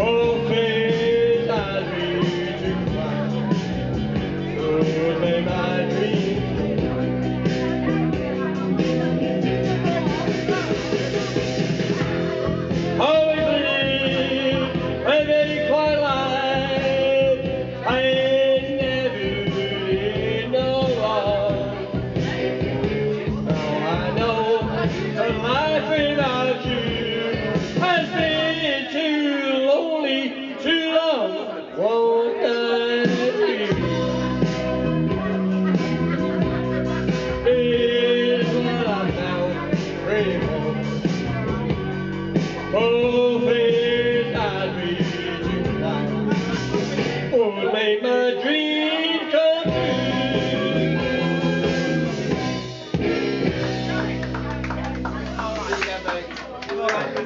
Oh. rainbow. Oh, faith, I'd be tonight. Make my dream come true.